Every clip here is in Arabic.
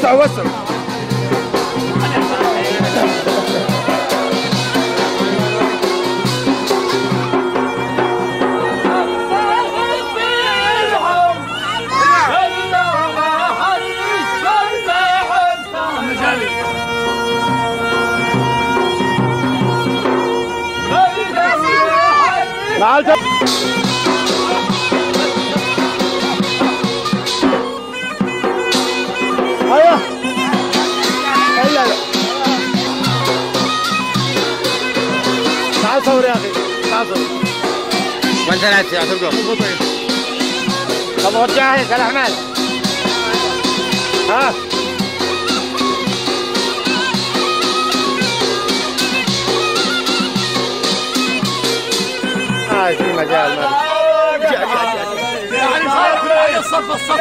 وسع وسع. مع تعال صور وانت لا ترقص طب ورجع هيك يا احمد ها هاي في مجال ما يعني صار الصف الصف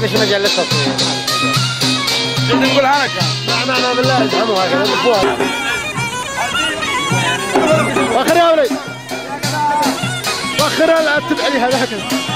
فيش مجال للتصوير جد نقول حركة لا لا بالله. افهموا هكذا وخر يا ولي وخر لا تبع لي هذا هكذا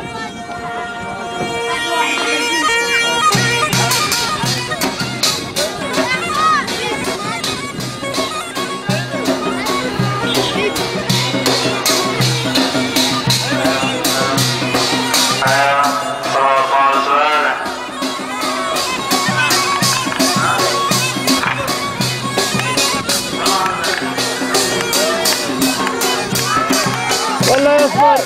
يصبر